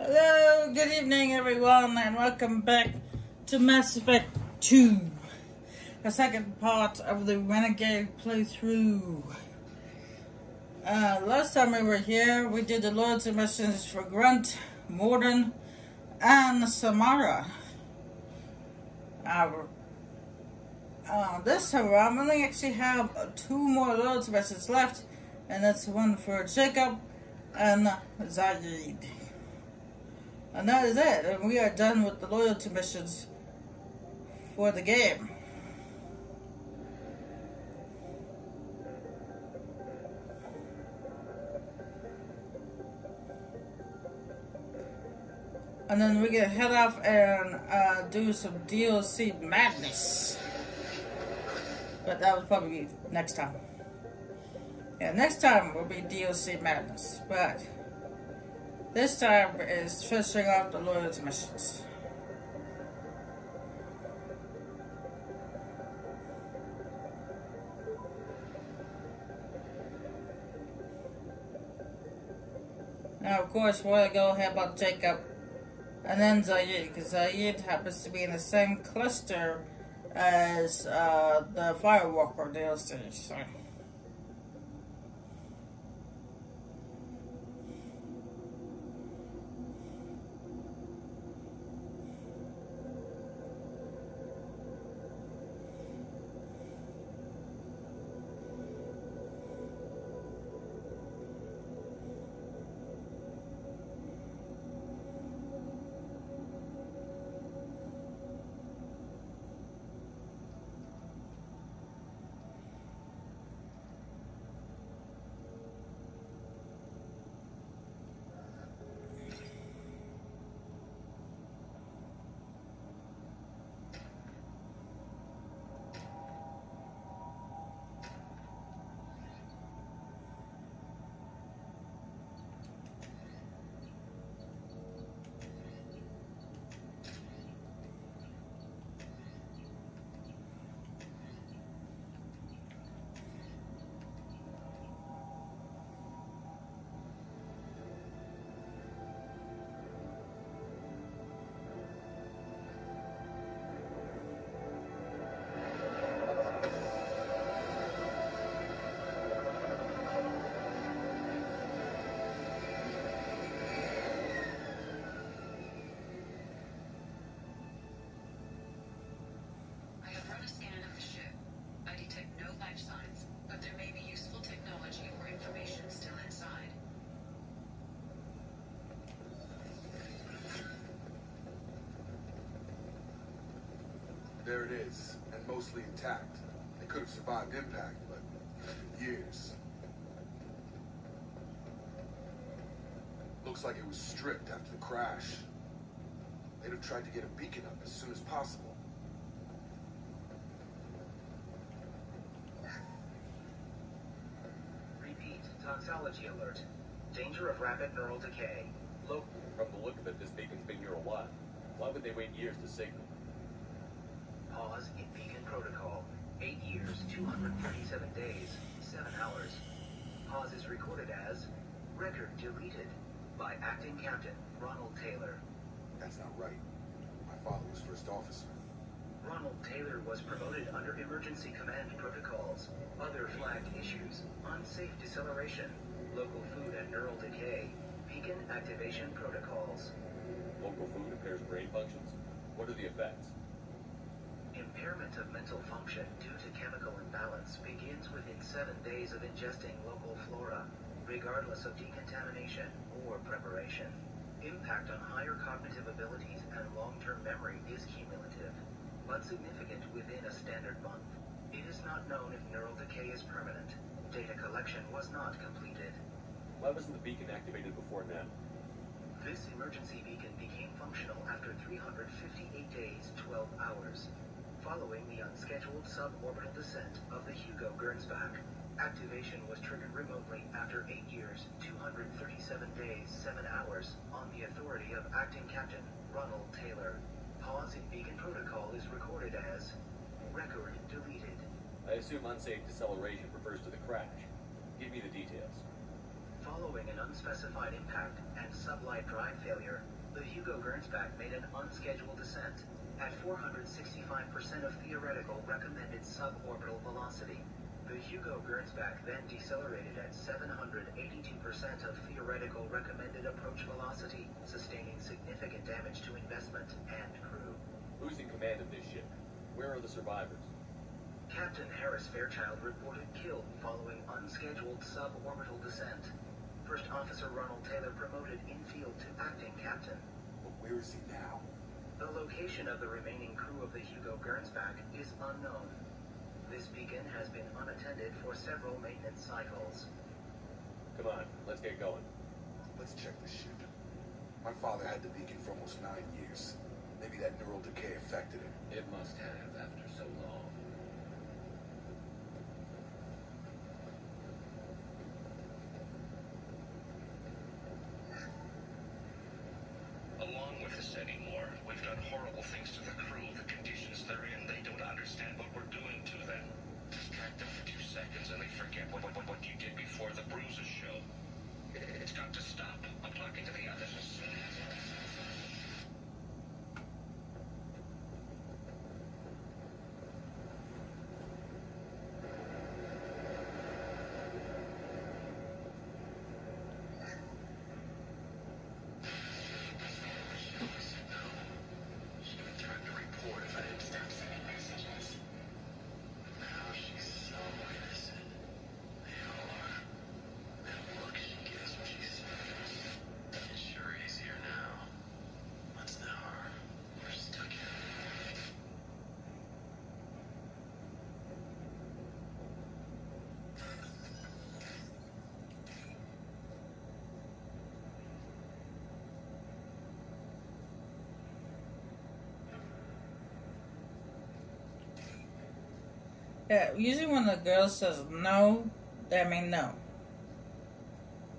Hello, good evening everyone, and welcome back to Mass Effect 2, the second part of the Renegade playthrough. Uh, last time we were here, we did the loyalty missions for Grunt, Mordin, and Samara. Uh, uh, this time around, we only actually have two more loyalty missions left, and that's one for Jacob and Zaeed. And that is it. And we are done with the loyalty missions for the game. And then we can head off and uh, do some DLC madness. But that will probably be next time. Yeah, next time will be DLC madness. But this time is finishing off the loyalty missions. Now, of course, we're gonna go ahead about Jacob and then Zaeed, because Zaeed happens to be in the same cluster as uh, the Firewalker DLC. So. There it is, and mostly intact. It could have survived impact, but years. Looks like it was stripped after the crash. They'd have tried to get a beacon up as soon as possible. Repeat, toxology alert. Danger of rapid neural decay. Look, from the look of it, this beacon's been here a while. Why would they wait years to signal? Pause in beacon protocol. 8 years, 237 days, 7 hours. Pause is recorded as record deleted by acting captain Ronald Taylor. That's not right. My father was first officer. Ronald Taylor was promoted under emergency command protocols. Other flagged issues, unsafe deceleration, local food and neural decay, beacon activation protocols. Local food impairs brain functions? What are the effects? Impairment of mental function due to chemical imbalance begins within seven days of ingesting local flora, regardless of decontamination or preparation. Impact on higher cognitive abilities and long-term memory is cumulative, but significant within a standard month. It is not known if neural decay is permanent. Data collection was not completed. Why wasn't the beacon activated before now? This emergency beacon became functional after 358 days, 12 hours, following the unscheduled suborbital descent of the Hugo Gernsback. Activation was triggered remotely after 8 years, 237 days, 7 hours, on the authority of Acting Captain Ronald Taylor. Pause in beacon protocol is recorded as record deleted. I assume unsafe deceleration refers to the crash. Give me the details. Following an unspecified impact and sublight drive failure, the Hugo Gernsback made an unscheduled descent at 465% of theoretical recommended suborbital velocity. The Hugo Gernsback then decelerated at 782% of theoretical recommended approach velocity, sustaining significant damage to investment and crew. Who's in command of this ship? Where are the survivors? Captain Harris Fairchild reported killed following unscheduled suborbital descent. First Officer Ronald Taylor promoted infield to acting captain. But where is he now? The location of the remaining crew of the Hugo Gernsback is unknown. This beacon has been unattended for several maintenance cycles. Come on, let's get going. Let's check the ship. My father had the beacon for almost nine years. Maybe that neural decay affected him. It must have after so long. Along with this anymore, we've horrible things to the crew. The conditions they're in, they don't understand what we're doing to them. Distract them for two seconds and they forget what, what, what you did before the bruises show. It, it's got to stop. I'm talking to the others as soon as... Yeah, usually when the girl says no, that means no.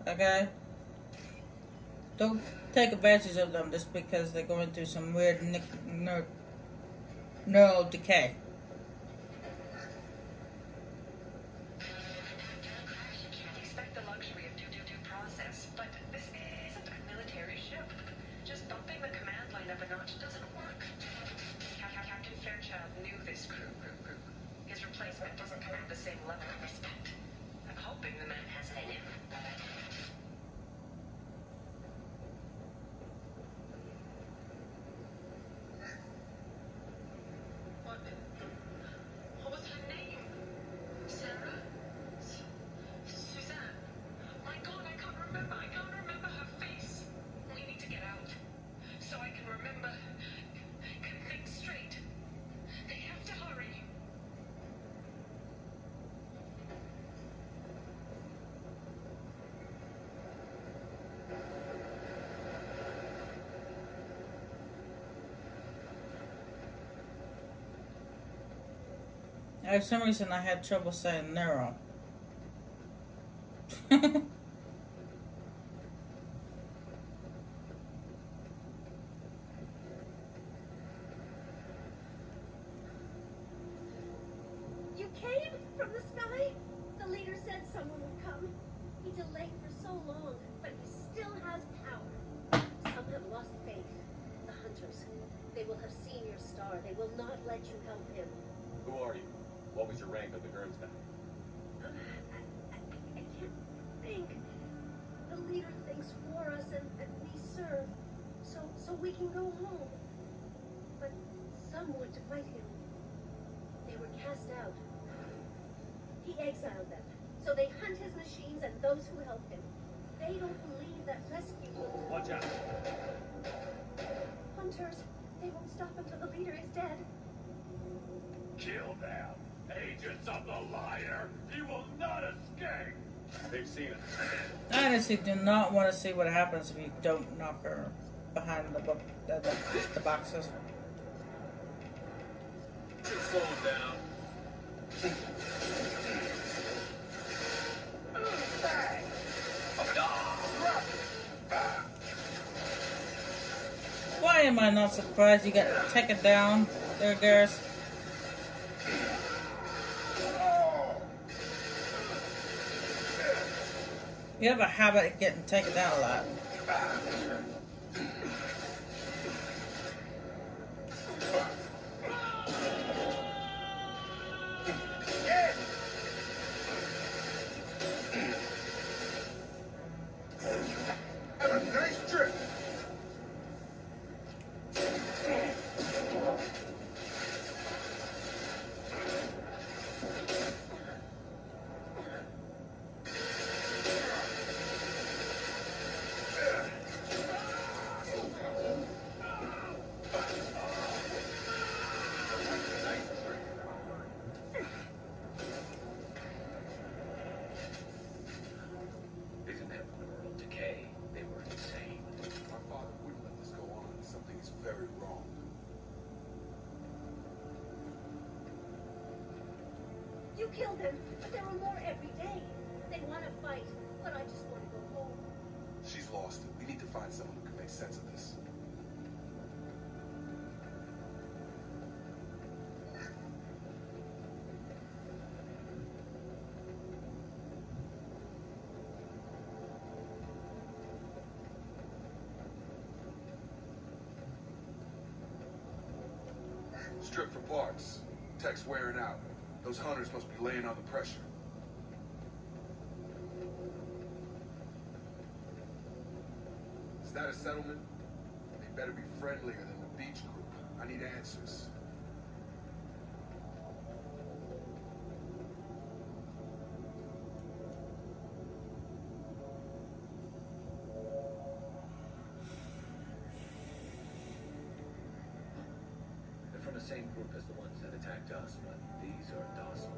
Okay? Don't take advantage of them just because they're going through some weird neural decay. For some reason, I had trouble saying neural. You came from the sky? The leader said someone would come. He delayed for so long, but he still has power. Some have lost faith. The hunters. They will have seen your star. They will not let you help him. Who are you? What was your rank of the Gernsback? I, I, I can't think. The leader thinks for us and, and we serve. So so we can go home. But some to fight him. They were cast out. He exiled them. So they hunt his machines and those who help him. They don't believe that rescue will oh, Watch out. hunters. They won't stop until the leader is dead. Kill them! Agents of the liar! You will not escape! They've seen us. I honestly do not want to see what happens if you don't knock her behind the, bo- the, the, the boxes. Slow down. Why am I not surprised you got taken down there, Garrus? You have a habit of getting taken down a lot. Strip for parts. Tech's wearing out. Those hunters must be laying under pressure. Is that a settlement? They better be friendlier than the beach group. I need answers. Same group as the ones that attacked us, but these are docile.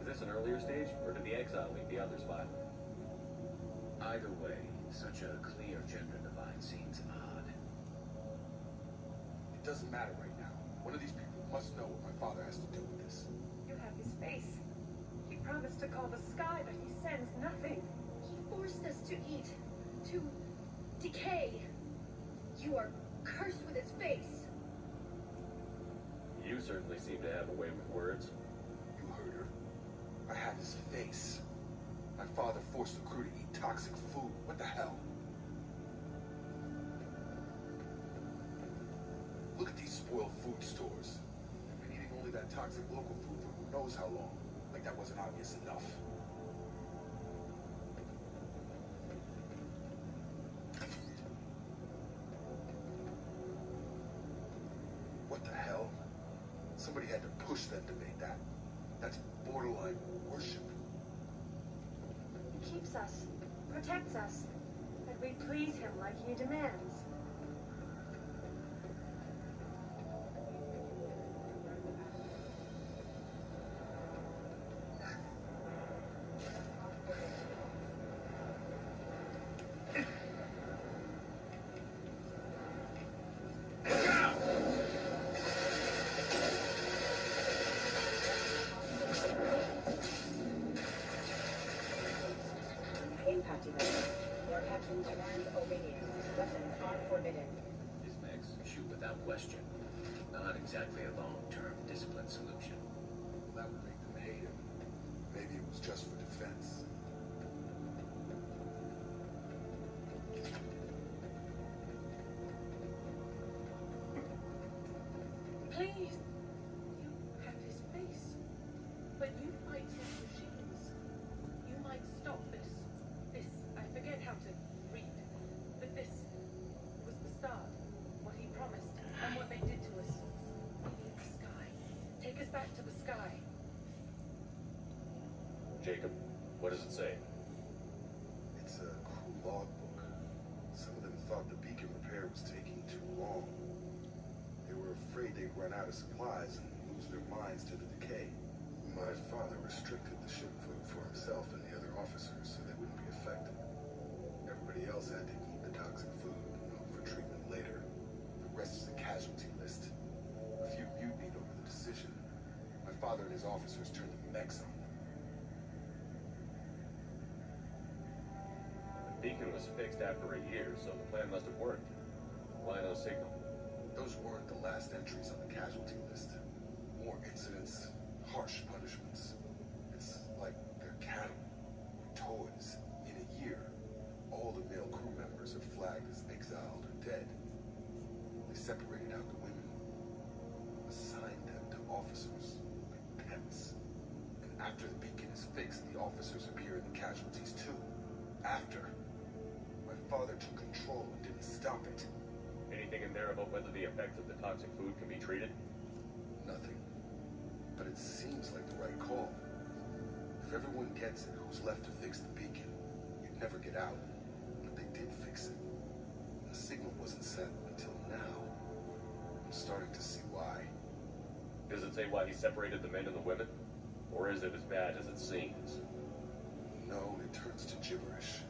Is this an earlier stage, or did the exile make the others violent? Either way, such a clear gender divide seems odd. It doesn't matter right now. One of these people must know what my father has to do with this. You have his face. He promised to call the sky, but he sends nothing. He forced us to eat, to decay. You are cursed with his face. You certainly seem to have a way with words. You heard her. I have his face. My father forced the crew to eat toxic food. What the hell? Look at these spoiled food stores. They've been eating only that toxic local food for who knows how long. Like that wasn't obvious enough. Somebody had to push them to make that. That's borderline worship. He keeps us, protects us, that we please him like he demands. Exactly a long-term discipline solution. That would make them hate him. Maybe it was just for defense. Please. Back to the sky. Jacob, what does it say? It's a crew logbook. Some of them thought the beacon repair was taking too long. They were afraid they'd run out of supplies and lose their minds to the decay. My father restricted the ship food for himself and the other officers so they wouldn't be affected. Everybody else had to eat the toxic food, you know, for treatment later. The rest is a casualty list. Father and his officers turned the mechs on them. The beacon was fixed after a year, so the plan must have worked. Why no signal? Those weren't the last entries on the casualty list. More incidents, harsh punishments. It's like they're cattle. toys. In a year, all the male crew members are flagged as exiled or dead. They separated out the women, assigned them to officers like pets. And after the beacon is fixed, the officers appear in the casualties too. After. My father took control and didn't stop it. Anything in there about whether the effects of the toxic food can be treated? Nothing. But it seems like the right call. If everyone gets it, who's left to fix the beacon? You'd never get out. But they did fix it. The signal wasn't sent until now. I'm starting to see why. Does it say why he separated the men and the women? Or is it as bad as it seems? No, it turns to gibberish.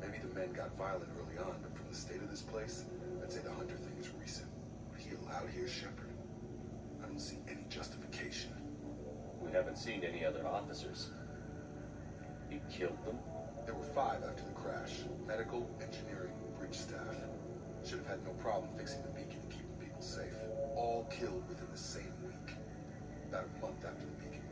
Maybe the men got violent early on, but from the state of this place, I'd say the Hunter thing is recent. What he allowed here, Shepard, I don't see any justification. We haven't seen any other officers. He killed them? There were five after the crash. Medical, engineering, bridge staff. Should have had no problem fixing the beacon and keeping people safe. All killed within the same week. About a month after the beacon.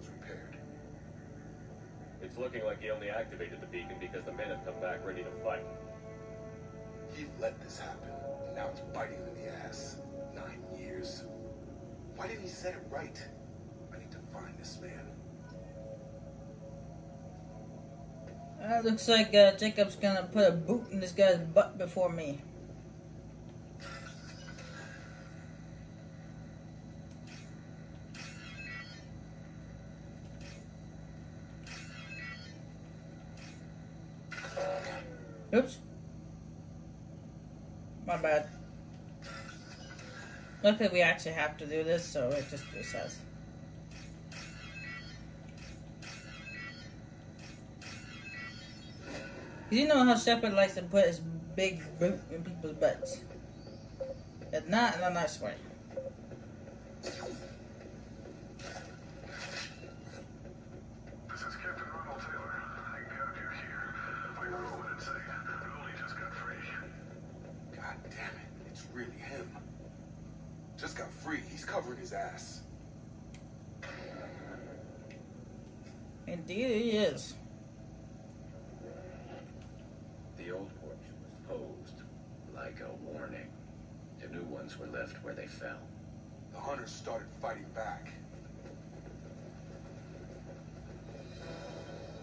It's looking like he only activated the beacon because the men have come back ready to fight. He let this happen, and now it's biting him in the ass. Nine years. Why didn't he set it right? I need to find this man. Uh, looks like uh, Jacob's gonna put a boot in this guy's butt before me. Luckily, we actually have to do this, so it just resets. You know how Shepard likes to put his big boot in people's butts. And not in a nice way. This is Captain Ronald Taylor. I can get up here here. I know what it say. Only just got free. God damn it, it's really him. Just got free. He's covering his ass. Indeed, he is. The old porch was posed like a warning. The new ones were left where they fell. The hunters started fighting back.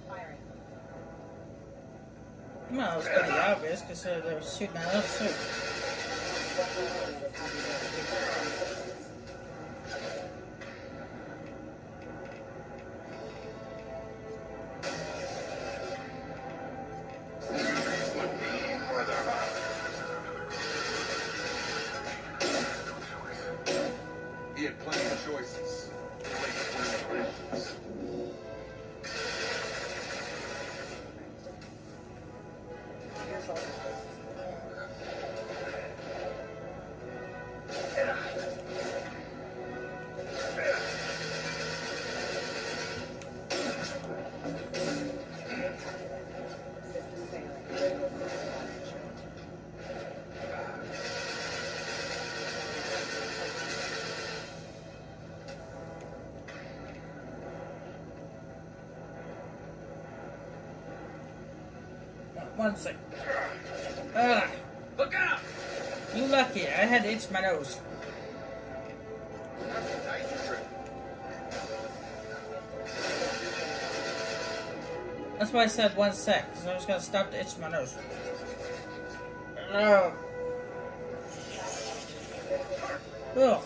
Firing. Well, it was pretty obvious because uh, they were shooting at us too. One sec. Ah, Look out! you lucky. I had to itch my nose. That's why I said one sec, because I was going to stop to itch my nose. Oh. Ugh.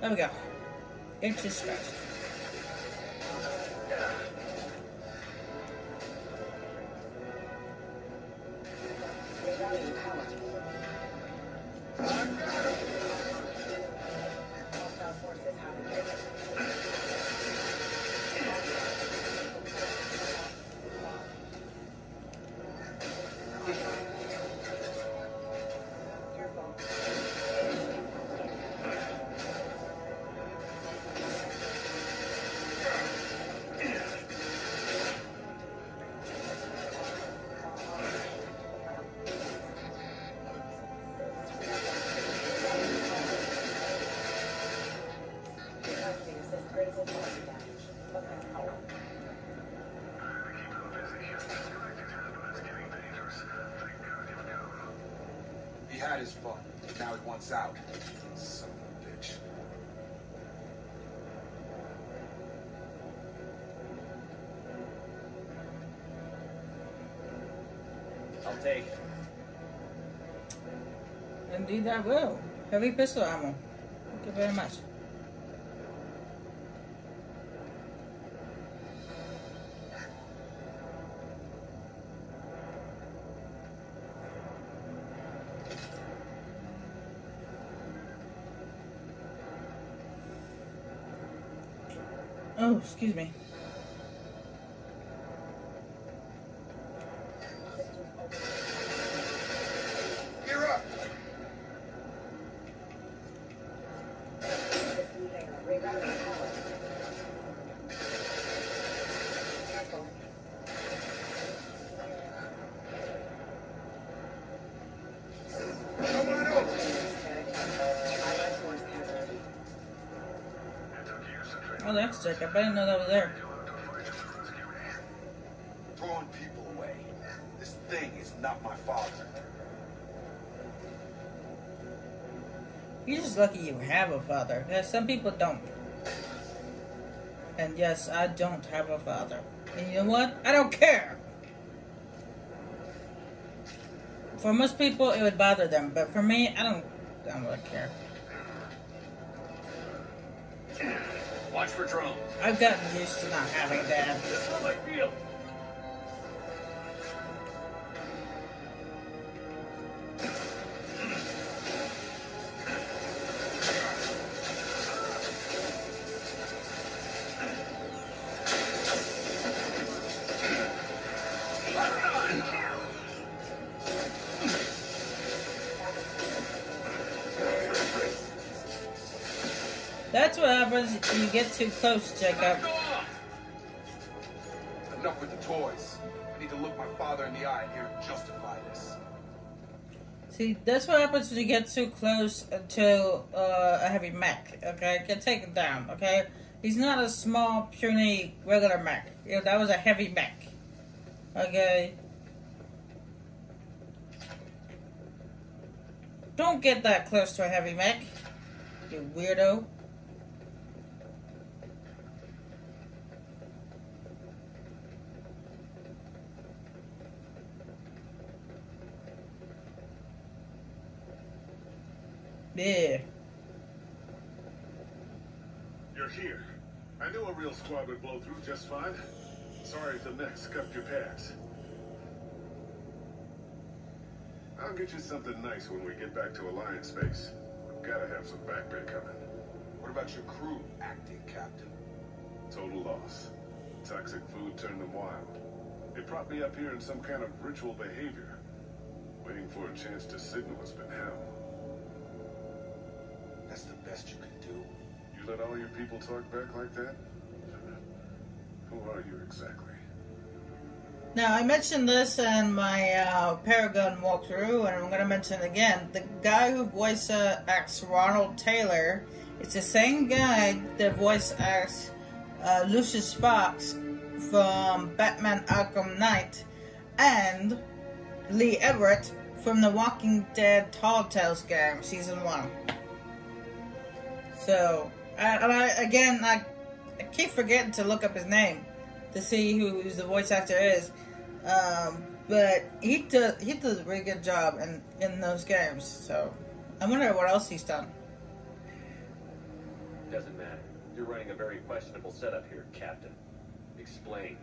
There we go. Itch is Now wants out. Son of a bitch. I'll take. Indeed, I will. Heavy pistol ammo. Thank you very much. Oh, excuse me. That's I didn't know that was there. Throwing people away. This thing is not my father. You're just lucky you have a father. Because some people don't. And yes, I don't have a father. And you know what? I don't care. For most people, it would bother them, but for me, I don't. I don't really care. Watch for drones. I've gotten used to not having dad. That's how I feel. Get too close, Jacob. Enough with the toys. I need to look my father in the eye here and justify this. See, that's what happens when you get too close to uh, a heavy mech. Okay, get taken down. Okay, he's not a small, puny, regular mech. You know, that was a heavy mech. Okay. Don't get that close to a heavy mech, you weirdo. Yeah. You're here. I knew a real squad would blow through just fine. Sorry if the mechs scuffed your pants. I'll get you something nice when we get back to Alliance space. We've gotta have some back pay coming. What about your crew, acting captain? Total loss. Toxic food turned them wild. They brought me up here in some kind of ritual behavior. Waiting for a chance to signal has been hell. That's the best you can do. You let all your people talk back like that? Who are you exactly? Now, I mentioned this in my uh, Paragon walkthrough, and I'm going to mention it again. The guy who voice uh, acts Ronald Taylor is the same guy that voice acts uh, Lucius Fox from Batman Arkham Knight and Lee Everett from The Walking Dead Telltale game, Season 1. So, and I, again, I, I keep forgetting to look up his name to see who the voice actor is. Um, but he does he does a really good job in in those games. So I wonder what else he's done. Doesn't matter. You're running a very questionable setup here, Captain. Explain.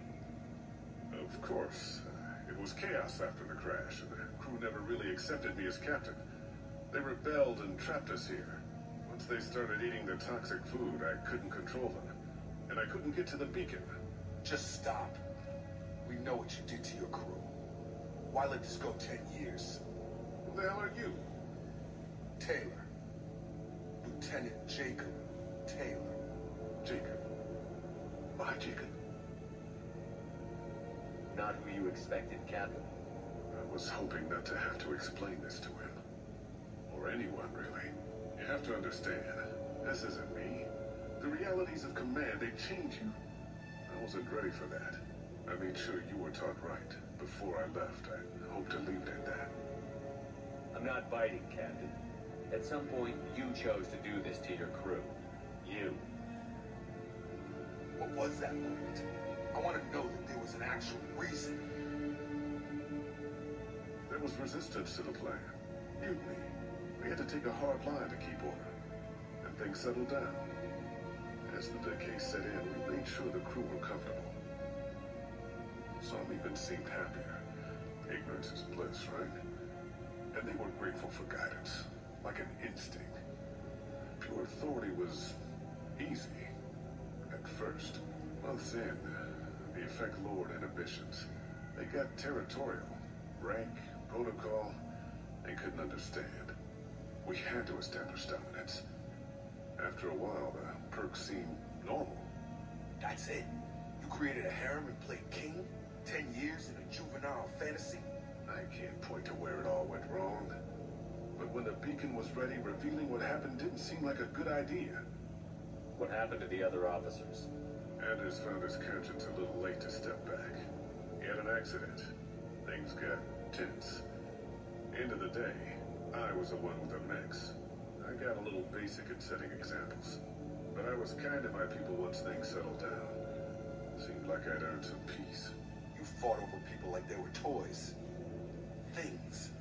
Of course. It was chaos after the crash, and the crew never really accepted me as captain. They rebelled and trapped us here. Once they started eating the toxic food, I couldn't control them. And I couldn't get to the beacon. Just stop. We know what you did to your crew. Why let this go ten years? Who the hell are you? Taylor. Lieutenant Jacob Taylor. Jacob. Why, Jacob? Not who you expected, Captain. I was hoping not to have to explain this to him. Or anyone, really. You have to understand, this isn't me. The realities of command, they change you. I wasn't ready for that. I made sure you were taught right. Before I left, I hope to leave it at that. I'm not biting, Captain. At some point, you chose to do this to your crew. You. What was that moment? I want to know that there was an actual reason. There was resistance to the plan. Mutiny. We had to take a hard line to keep order. And things settled down. As the decay set in, we made sure the crew were comfortable. Some even seemed happier. Ignorance is bliss, right? And they were grateful for guidance, like an instinct. Pure authority was easy, at first. Months in, the effect lowered inhibitions. They got territorial. Rank, protocol, they couldn't understand. We had to establish dominance. After a while, the perks seemed normal. That's it. You created a harem and played king? Ten years in a juvenile fantasy? I can't point to where it all went wrong. But when the beacon was ready, revealing what happened didn't seem like a good idea. What happened to the other officers? Anders found his conscience a little late to step back. He had an accident. Things got tense. End of the day, I was the one with the mechs. I got a little basic at setting examples. But I was kind to my people once things settled down. Seemed like I'd earned some peace. You fought over people like they were toys. Things.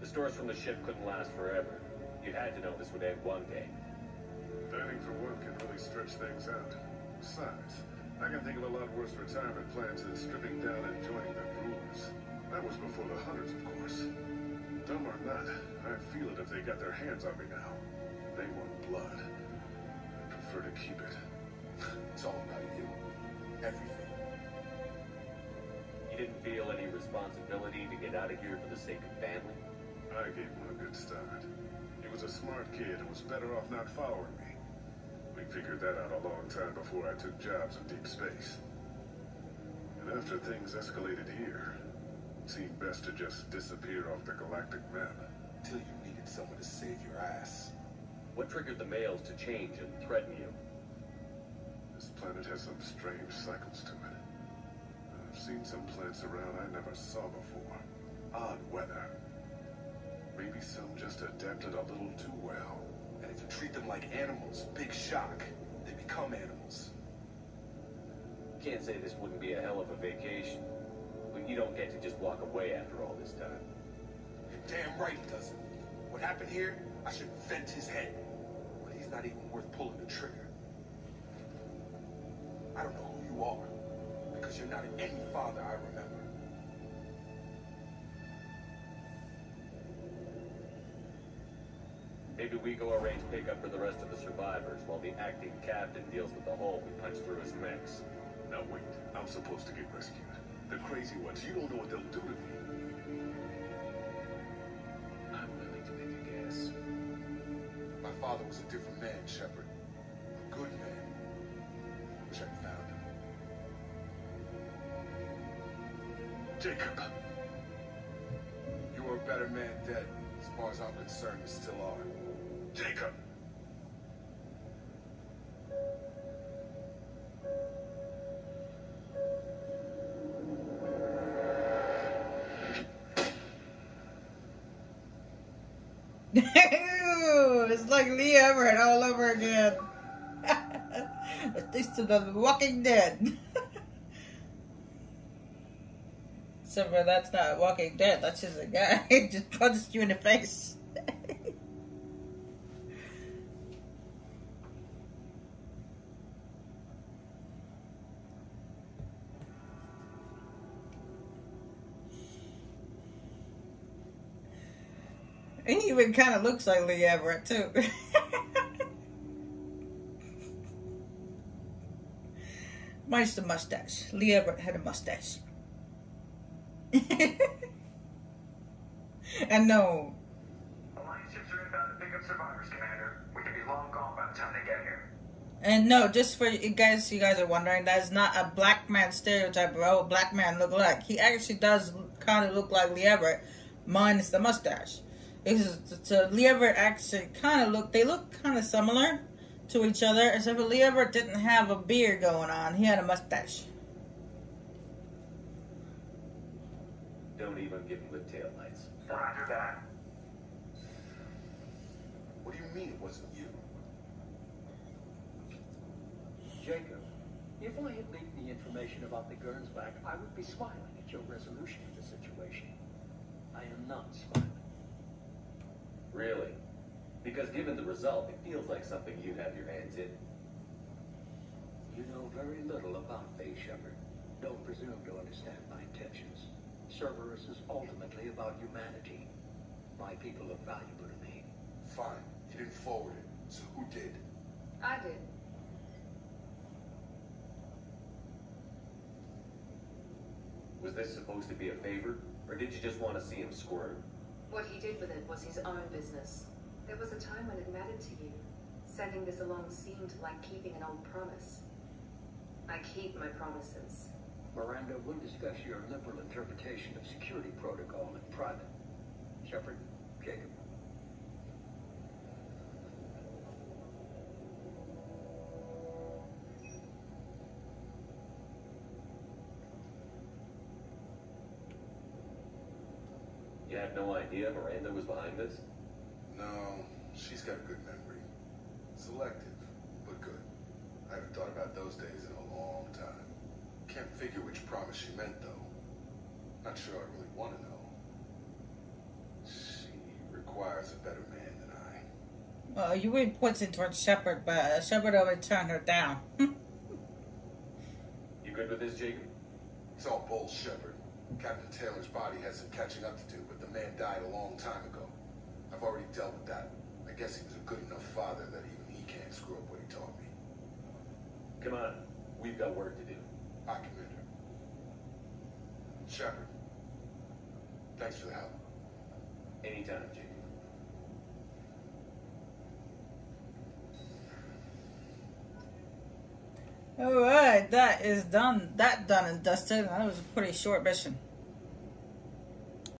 The stores from the ship couldn't last forever. You had to know this would end one day. Planning for work can really stretch things out. Besides, I can think of a lot worse retirement plans than stripping down and joining the Brewers. That was before the Hunters, of course. Dumb or not, I'd feel it if they got their hands on me now. They want blood. I prefer to keep it. It's all about you. Everything. You didn't feel any responsibility to get out of here for the sake of family? I gave him a good start. He was a smart kid and was better off not following me. We figured that out a long time before I took jobs in deep space. And after things escalated here, seemed best to just disappear off the galactic map. Till you needed someone to save your ass. What triggered the males to change and threaten you? This planet has some strange cycles to it. I've seen some plants around I never saw before. Odd weather. Maybe some just adapted a little too well. And if you treat them like animals, big shock. They become animals. Can't say this wouldn't be a hell of a vacation. You don't get to just walk away after all this time. You're damn right he doesn't. What happened here, I should vent his head. But he's not even worth pulling the trigger. I don't know who you are. Because you're not any father I remember. Maybe we go arrange pickup for the rest of the survivors while the acting captain deals with the hole we punched through his mechs. Now wait, I'm supposed to get rescued. The crazy ones, you don't know what they'll do to me. I'm willing to make a guess. My father was a different man, Shepard. A good man. Wish I'd found him. Jacob! You were a better man dead. As far as I'm concerned, you still are. Jacob! it's like Lee Everett all over again. It's to the Walking Dead. Except for that's not Walking Dead. That's just a guy just punches you in the face. And he even kind of looks like Lee Everett too. Minus the mustache. Lee Everett had a mustache. and no, Alliance ships are inbound to pick up survivors, Commander. We can be long gone by the time they get here. and no, just for you guys, you guys are wondering, that is not a black man stereotype of what black man look like. He actually does kind of look like Lee Everett, minus the mustache. Because so Lee Everett actually kind of look, they look kind of similar to each other, except for Lee didn't have a beard going on. He had a mustache. Don't even give him the taillights. Roger that. What do you mean it wasn't you. Jacob, if I had leaked the information about the Gernsback, I would be smiling at your resolution of the situation. I am not smiling. Really? Because given the result, it feels like something you'd have your hands in. You know very little about Faye Shepard. Don't presume to understand my intentions. Cerberus is ultimately about humanity. My people are valuable to me. Fine. You didn't forward it. So who did? I did. Was this supposed to be a favor? Or did you just want to see him squirm? What he did with it was his own business. There was a time when it mattered to you. Sending this along seemed like keeping an old promise. I keep my promises. Miranda, we'll discuss your liberal interpretation of security protocol in private. Shepard, Jacob. You had no idea Miranda was behind this? No, she's got a good memory. Selective, but good. I haven't thought about those days in a long time. Can't figure which promise she meant, though. Not sure I really want to know. She requires a better man than I. Well, you were pointing towards Shepard, but uh, Shepard already turned her down. You good with this, Jacob? It's all bull Shepard. Captain Taylor's body has some catching up to do, but the man died a long time ago. Aye've already dealt with that. I guess he was a good enough father that even he can't screw up what he taught me. Come on. We've got work to do. I Commander. Shepard. Thanks for the help. Anytime, Jacob. All right, that is done. That done and dusted. That was a pretty short mission.